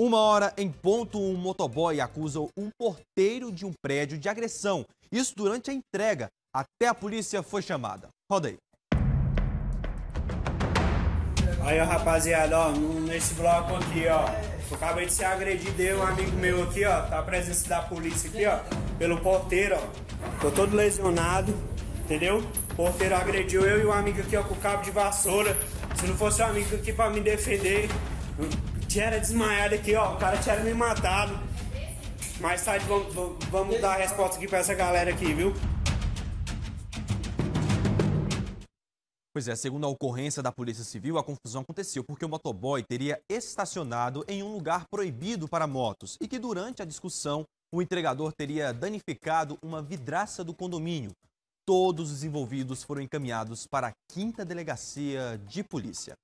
Uma hora em ponto, um motoboy acusa um porteiro de um prédio de agressão. Isso durante a entrega. Até a polícia foi chamada. Roda aí. Aí, rapaziada, ó, nesse bloco aqui, ó. Eu acabei de ser agredido, eu, um amigo meu aqui, ó. Tá a presença da polícia aqui, ó. Pelo porteiro, ó. Tô todo lesionado, entendeu? O porteiro agrediu eu e o amigo aqui, ó, com cabo de vassoura. Se não fosse o amigo aqui pra me defender, tinha desmaiado aqui, ó. O cara tinha me matado. Mais tarde vamos, vamos dar a resposta aqui pra essa galera aqui, viu? Pois é, segundo a ocorrência da Polícia Civil, a confusão aconteceu porque o motoboy teria estacionado em um lugar proibido para motos e que durante a discussão o entregador teria danificado uma vidraça do condomínio. Todos os envolvidos foram encaminhados para a quinta delegacia de polícia.